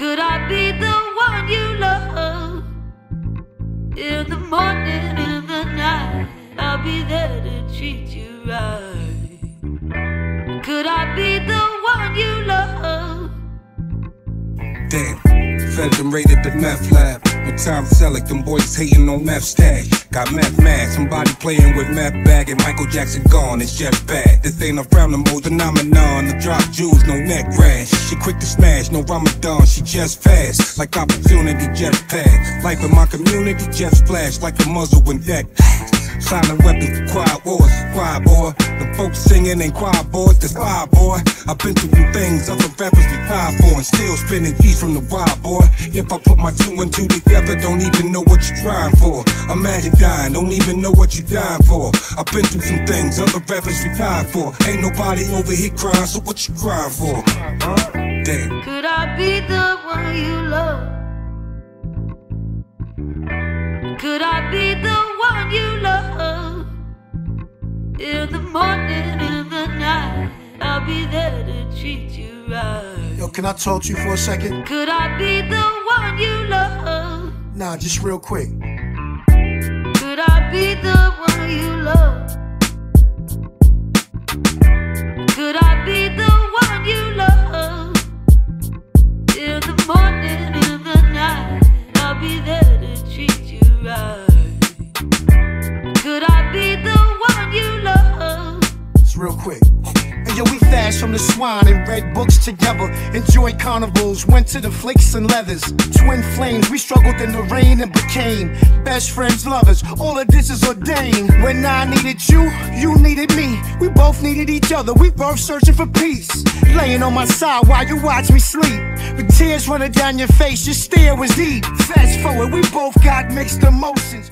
Could I be the one you love? In the morning, in the night, I'll be there to treat you right. Could I be the one you love? Damn, them raided the meth lab. No time Selleck, them boys hating on meth stash. Got meth mad, somebody playing with meth bag and Michael Jackson gone, it's just bad. This ain't around the most phenomenon. The drop jewels, no neck rash. She quick to smash, no Ramadan, she just fast. Like opportunity, just pass. Life in my community, just flash like a muzzle when deck. Silent weapons for quiet wars, quiet boy. The folks singing and quiet boys, that's fire boy. I've been through things other rappers be tired for, and still spinning G's from the wild boy. If I put my two and two together, don't even know what you're trying for. Imagine dying, don't even know what you're dying for. I've been through some things other rappers be retired for. Ain't nobody over here crying, so what you crying for? Damn. Could I be the one you love? In the morning, in the night, I'll be there to treat you right. Yo, can I talk to you for a second? Could I be the one you love? Nah, just real quick. Could I be the real quick. And yo, we fast from the swine and read books together. Enjoyed carnivals, went to the flakes and leathers. Twin flames, we struggled in the rain and became best friends, lovers. All of this is ordained. When I needed you, you needed me. We both needed each other. We both searching for peace. Laying on my side while you watch me sleep. With tears running down your face, your stare was deep. Fast forward, we both got mixed emotions.